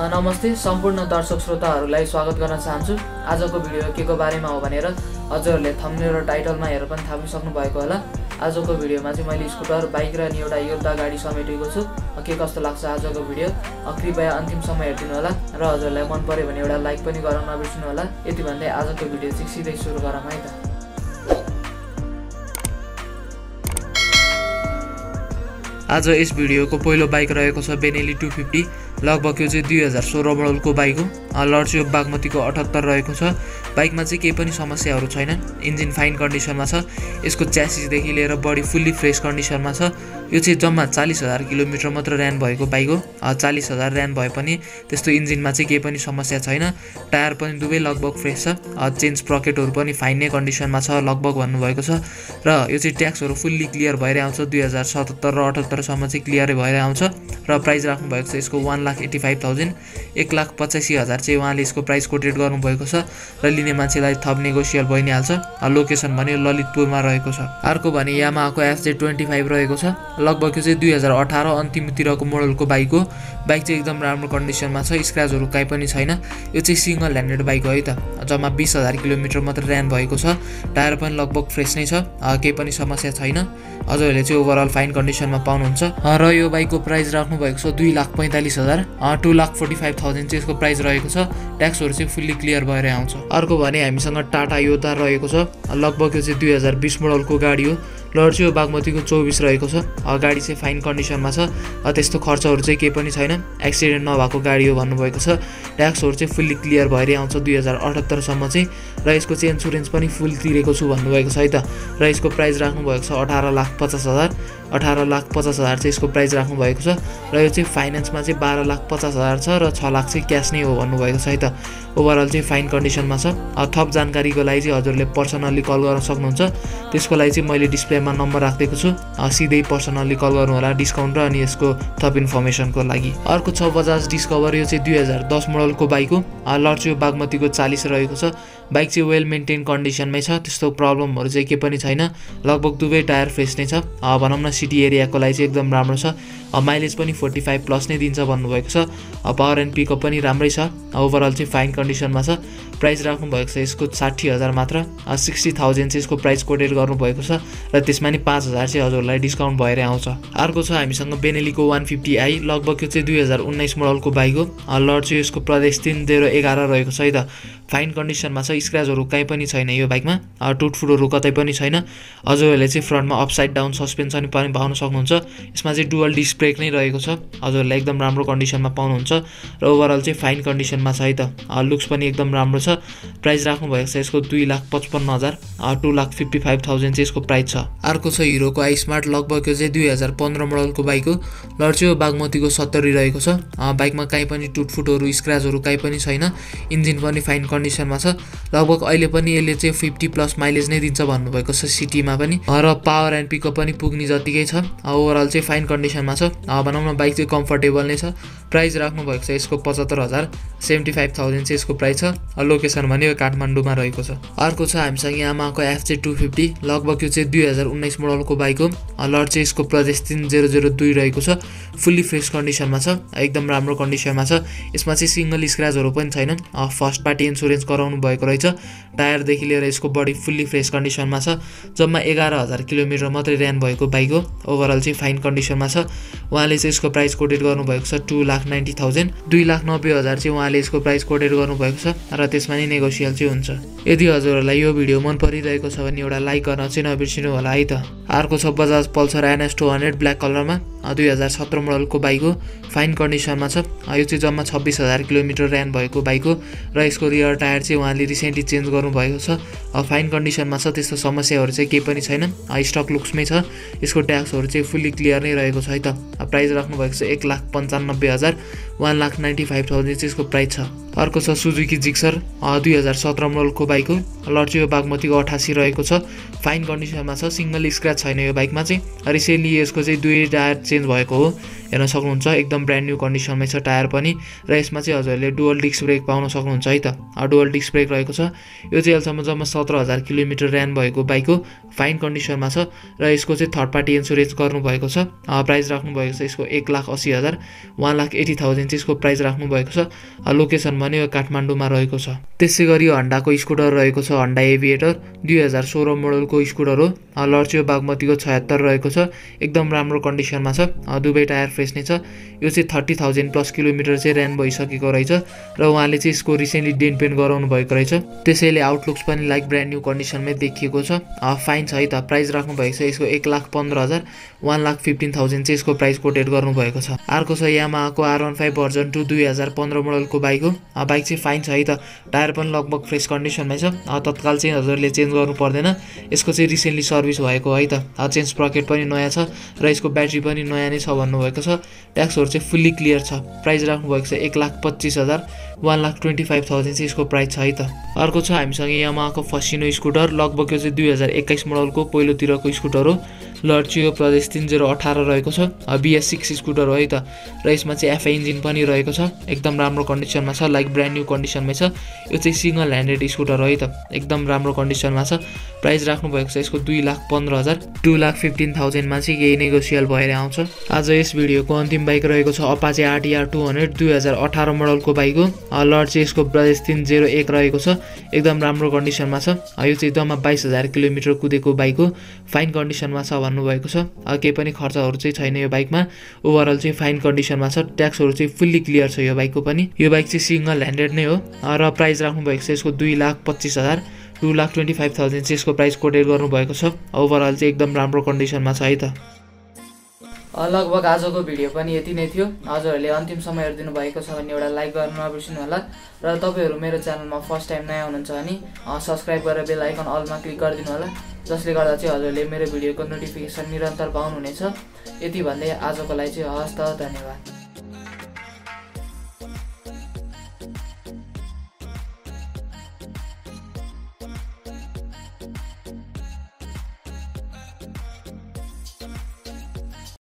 नमस्ते सम्पूर्ण दर्शक श्रोताहरूलाई स्वागत गर्न चाहन्छु। आजको भिडियो के को बारेमा हो भनेर हजुरहरूले थम्ने र टाइटलमा हेरेर पनि थाहा पाइसक्नु भएको होला। आजको भिडियोमा चाहिँ मैले स्कुटर बाइक र अनि एउटा योद्धा गाडी समेटेको छु। के कस्तो लाग्छ आजको भिडियो? कृपया अन्तिमसम्म हेरिदिनु होला र हजुरलाई मन पऱ्यो भने एउटा लाइक पनि गराउन नबिर्सिनु होला। यति भन्दै आजको भिडियो चाहिँ सिधै सुरु गरौँ है त। आज यस भिडियोको पहिलो बाइक रहेको छ बेनेली टू फिफ्टी। लगभग यो चाहिँ दुई हजार सोह्र मोडलको बाइक हो। अ, लर्ड्स बागमतीको अठहत्तर रहेको छ। बाइकमा चाहिँ केही पनि समस्याहरू छैनन्। इन्जिन फाइन कन्डिसनमा छ। यसको च्यासिसदेखि लिएर बडी फुल्ली फ्रेस कन्डिसनमा छ। यो चाहिँ जम्मा चालिस हजार किलोमिटर मात्र ऱ्यान भएको बाइक हो। चालिस हजार ऱ्यान भए पनि त्यस्तो इन्जिनमा चाहिँ केही पनि समस्या छैन। टायर पनि दुवै लगभग फ्रेस छ। चेन्ज प्रकेटहरू पनि फाइन नै कन्डिसनमा छ लगभग भन्नुभएको छ। र यो चाहिँ ट्याक्सहरू फुल्ली क्लियर भएर आउँछ दुई हजार सतहत्तर र अठहत्तरसम्म चाहिँ क्लियरै भएर आउँछ र प्राइस राख्नुभएको छ यसको one lakh eighty five thousand एक लाख पचासी हजार चाहिँ उहाँले यसको प्राइस कोटेड गर्नुभएको छ र लिने मान्छेलाई थप नेगोसियल भइ नै हाल्छ लोकेसन भने ललितपुरमा रहेको छ। अर्को भने यामाको एफजे ट्वेन्टी फाइभ रहेको छ। लगभग यो चाहिँ दुई हजार अठार अन्तिमतिरको मोडलको बाइक हो। बाइक चाहिँ एकदम राम्रो कन्डिसनमा छ स्क्राचहरू काहीँ पनि छैन। यो चाहिँ सिङ्गल ह्यान्डेड बाइक हो है त। जम्मा बिस हजार किलोमिटर मात्र ऱ्यान भएको छ। टायर पनि लगभग फ्रेस नै छ। केही पनि समस्या छैन। हजुरहरूले चाहिँ ओभरअल फाइन कन्डिसनमा पाउनुहुन्छ। र यो बाइकको प्राइस राख्नुभएको छ दुई लाख पैँतालिस हजार। Two lakh forty five thousand चाहिँ यसको प्राइस रहेको छ। ट्याक्सहरू चाहिँ फुल्ली क्लियर भएर आउँछ। अर्को भने हामीसँग टाटा योद्धा रहेको छ। लगभग यो चाहिँ दुई हजार बिस मोडलको गाडी हो। लड चाहिँ यो बागमतीको चौबिस रहेको छ। गाडी चाहिँ फाइन कन्डिसनमा छ। त्यस्तो खर्चहरू चाहिँ केही पनि छैन। एक्सिडेन्ट नभएको गाडी हो भन्नुभएको छ। ट्याक्सहरू चाहिँ फुल्ली क्लियर भएरै आउँछ दुई हजार अठहत्तरसम्म चाहिँ। र यसको चाहिँ इन्सुरेन्स पनि फुल तिरेको छु भन्नुभएको छ है त। र यसको प्राइस राख्नुभएको छ अठार लाख पचास हजार। अठार लाख पचास हजार चाहिँ यसको प्राइस राख्नुभएको छ। र यो चाहिँ फाइनेन्समा चाहिँ बाह्र लाख पचास हजार छ र छ लाख चाहिँ क्यास नै हो भन्नुभएको छ है त। ओभरअल चाहिँ फाइन कन्डिसनमा छ। थप जानकारीको लागि चाहिँ हजुरले पर्सनल्ली कल गर्न सक्नुहुन्छ। त्यसको लागि चाहिँ मैले डिस्प्लेमा नम्बर राखिदिएको छु। सिधै पर्सनल्ली कल गर्नु होला डिस्काउन्ट र अनि यसको थप इन्फर्मेसनको लागि। अर्को छ बजाज डिस्कभर यो चाहिँ दुई हजार दस मोडलको बाइक हो। यो बागमतीको चालिस रहेको छ। बाइक चाहिँ वेल मेन्टेन कन्डिसनमै छ त्यस्तो प्रब्लमहरू चाहिँ केही पनि छैन। लगभग दुवै टायर फ्रेस नै छ भनौँ न सिटी एरियाको लागि चाहिँ एकदम राम्रो छ। माइलेज पनि फोर्टी फाइभ प्लस नै दिन्छ भन्नुभएको छ। पावर एन्ड पिकअप पनि राम्रै छ। ओभरअल चाहिँ फाइन कन्डिसनमा छ। प्राइस राख्नुभएको छ यसको साठी हजार मात्र। सिक्सटी थाउजन्ड चाहिँ यसको प्राइस कोटेड गर्नुभएको छ र त्यसमा नि पाँच हजार चाहिँ हजुरलाई डिस्काउन्ट भएर आउँछ। अर्को छ हामीसँग बेनेलीको वान फिफ्टी आई लगभग यो चाहिँ दुई हजार उन्नाइस मोडलको बाइक हो। लड चाहिँ यसको प्रदेश तिन जेरो एघार रहेको छ है त। फाइन कन्डिसनमा छ स्क्र्याचहरू काहीँ पनि छैन यो बाइकमा। टुटफुटहरू कतै पनि छैन। हजुरहरूले चाहिँ फ्रन्टमा अपसाइड डाउन सस्पेन्सन पनि पाउन सक्नुहुन्छ। यसमा चाहिँ डुवल डिस्क ब्रेक नै रहेको छ। हजुरहरूलाई एकदम राम्रो कन्डिसनमा पाउनुहुन्छ र ओभरअल चाहिँ फाइन कन्डिसनमा छ है त। लुक्स पनि एकदम राम्रो छ। प्राइस राख्नुभएको छ यसको दुई लाख पचपन्न हजार। Two lakh fifty five thousand चाहिँ यसको प्राइस छ। अर्को छ हिरोको आई स्मार्ट लगभग यो चाहिँ दुई हजार पन्ध्र मोडलको बाइक हो। लड चाहिँ यो बागमतीको सत्तरी रहेको छ। बाइकमा काहीँ पनि टुटफुटहरू स्क्र्याचहरू काहीँ पनि छैन। इन्जिन पनि फाइन कन्डिसनमा छ। लगभग अहिले पनि यसले चाहिँ फिफ्टी प्लस माइलेज नै दिन्छ भन्नुभएको छ सिटीमा पनि। र पावर एन्ड पिकअप पनि पुग्ने जतिकै छ। ओभरअल चाहिँ फाइन कन्डिसनमा छ। भनौँ न बाइक चाहिँ कम्फर्टेबल नै छ। प्राइस राख्नुभएको छ यसको पचहत्तर हजार सेभेन्टी फाइभ थाउजन्ड चाहिँ यसको प्राइस छ। लोकेसन भने यो काठमाडौँमा रहेको छ। अर्को छ हामीसँग यामाको एफ चाहिँ टू फिफ्टी लगभग यो चाहिँ दुई हजार उन्नाइस मोडलको बाइक हो। लड चाहिँ यसको प्रदेश तिन जेरो जेरो दुई रहेको छ। फुल्ली फ्रेस कन्डिसनमा छ एकदम राम्रो कन्डिसनमा छ। यसमा चाहिँ सिङ्गल स्क्र्याचहरू पनि छैनन्। अ, फर्स्ट पार्टी इन्सुरेन्स गराउनु भएको रहेछ। टायरदेखि लिएर यसको बडी फुल्ली फ्रेस कन्डिसनमा छ। जम्मा एघार हजार किलोमिटर मात्रै ऱ्यान भएको बाइक हो। ओभरअल चाहिँ फाइन कन्डिसनमा छ। उहाँले चाहिँ यसको प्राइस कोटेड गर्नुभएको छ टु लाख नाइन्टी थाउजन्ड दुई लाख नब्बे हजार चाहिँ उहाँले यसको प्राइस कोटेड गर्नुभएको छ र त्यसमा नै नेगोसियल चाहिँ हुन्छ। यदि हजुरहरूलाई यो भिडियो मन परिरहेको छ भने एउटा लाइक गर्न चाहिँ नबिर्सिनु होला है त। अर्को छ Bajaj Pulsar NS two hundred black कलरमा दुई हजार सत्र मोडलको बाइक हो। फाइन कन्डिसनमा छ। यो चाहिँ जम्मा छब्बिस हजार किलोमिटर ऱ्यान भएको बाइक हो र यसको रियर टायर चाहिँ उहाँले रिसेन्टली चेन्ज गर्नुभएको छ। फाइन कन्डिसनमा छ। त्यस्तो समस्याहरू चाहिँ केही पनि छैन। स्टक लुक्समै छ। यसको ट्याक्सहरू चाहिँ फुल्ली क्लियर नै रहेको छ है त। अ, प्राइस राख्नुभएको छ एक लाख पन्चानब्बे हजार। One lakh ninety five thousand चाहिँ यसको प्राइस छ। अर्को छ सुजुकी जिक्सर दुई हजार सत्र मोडलको बाइक हो लड चाहिँ यो बागमतीको अठासी रहेको छ। फाइन कन्डिसनमा छ सिङ्गल स्क्र्याच छैन यो बाइकमा चाहिँ। रिसेन्टली यसको चाहिँ दुई टायर चेन्ज भएको हो। हेर्न सक्नुहुन्छ एकदम ब्रान्ड न्यू कन्डिसनमै छ टायर पनि। र यसमा चाहिँ हजुरहरूले डुवल डिस्क ब्रेक पाउन सक्नुहुन्छ है त। डुवल डिस्क ब्रेक रहेको छ। यो चाहिँ अहिलेसम्म जम्मा सत्र हजार किलोमिटर ऱ्यान भएको बाइक हो। फाइन कन्डिसनमा छ। र यसको चाहिँ थर्ड पार्टी इन्सुरेन्स गर्नुभएको छ। प्राइस राख्नुभएको छ यसको एक लाख अस्सी हजार। वान लाख एटी थाउजन्ड यसको प्राइस राख्नुभएको छ। लोकेसन भने यो काठमाडौँमा रहेको छ। त्यसै गरी यो हन्डाको स्कुटर रहेको छ। हन्डा एभिएटर दुई हजार सोह्र मोडलको स्कुटर हो। लर्चियो बागमतीको छयत्तर रहेको छ। एकदम राम्रो कन्डिसनमा छ। दुवै टायर फ्रेस नै छ। यो चाहिँ थर्टी थाउजन्ड प्लस किलोमिटर चाहिँ ऱ्यान भइसकेको रहेछ। र उहाँले चाहिँ यसको रिसेन्टली डेन पेन्ट गराउनु भएको रहेछ। त्यसैले आउटलुक्स पनि लाइक ब्रान्ड न्यू कन्डिसनमै देखिएको छ। फाइन छ है त। प्राइस राख्नुभएको छ यसको एक लाख पन्ध्र हजार। वान लाख फिफ्टिन थाउजन्ड चाहिँ यसको प्राइस कोटेड गर्नुभएको छ। अर्को छ यामाको R one five version two दुई हजार पन्ध्र मोडलको बाइक हो। बाइक चाहिँ फाइन छ है त। टायर पनि लगभग फ्रेस कन्डिसनमै छ। तत्काल चाहिँ हजुरले चेन्ज गर्नु पर्दैन। यसको चाहिँ रिसेन्टली सर्भिस भएको है त। चेन्ज प्रकेट पनि नयाँ छ र यसको ब्याट्री पनि नयाँ नै छ भन्नुभएको छ। ट्याक्सहरू चाहिँ फुल्ली क्लियर छ। प्राइस राख्नुभएको छ एक लाख पच्चिस हजार। One lakh twenty five thousand चाहिँ यसको प्राइस छ है त। अर्को छ हामीसँग यमाको फसिनो स्कुटर। लगभग यो चाहिँ दुई हजार एक्काइस मोडलको पहिलोतिरको स्कुटर हो। लर्चियो प्रदेश तिन जिरो अठार रहेको छ। बिएस सिक्स स्कुटर हो है त। र यसमा चाहिँ एफआई इन्जिन पनि रहेको छ। एकदम राम्रो कन्डिसनमा छ लाइक ब्रान्ड न्यू कन्डिसनमै छ। यो चाहिँ सिङ्गल ह्यान्डेड स्कुटर हो है त। एकदम राम्रो कन्डिसनमा छ। प्राइस राख्नुभएको छ यसको दुई लाख पन्ध्र हजार। टु लाख फिफ्टिन थाउजन्डमा चाहिँ केही नेगोसियल भएर आउँछ। आज यस भिडियोको अन्तिम बाइक रहेको छ अपाचे आरटिआर टू हन्ड्रेड दुई हजार अठार मोडलको बाइक हो। लड चाहिँ यसको प्रदेश तिन जिरो एक रहेको छ। एकदम राम्रो कन्डिसनमा छ। यो चाहिँ एकदम बाइस हजार किलोमिटर कुदेको बाइक हो। फाइन कन्डिसनमा छ भन्नुभएको छ। केही पनि खर्चहरू चाहिँ छैन यो बाइकमा। ओभरअल चाहिँ फाइन कन्डिसनमा छ। ट्याक्सहरू चाहिँ फुल्ली क्लियर छ यो बाइकको पनि। यो बाइक चाहिँ सिङ्गल ह्यान्डेड नै हो। र प्राइस राख्नुभएको छ यसको दुई लाख पच्चिस हजार। Two lakh twenty five thousand चाहिँ यसको प्राइस कोटेड गर्नुभएको छ। ओभरअल चाहिँ एकदम राम्रो कन्डिसनमा छ है त। लगभग आजको भिडियो पनि यति नै थियो। हजुरहरूले अन्तिम समय हेरिदिनु भएको छ भने एउटा लाइक गर्नु नबिर्सिनु होला। र तपाईँहरू मेरो च्यानलमा फर्स्ट टाइम नयाँ हुनुहुन्छ भने सब्सक्राइब गरेर बेल आइकन अलमा क्लिक गरिदिनु होला। जसले गर्दा चाहिँ हजुरले मेरो भिडियोको नोटिफिकेसन निरन्तर पाउनुहुनेछ। यति भन्दै आजको लागि चाहिँ हस् त धन्यवाद।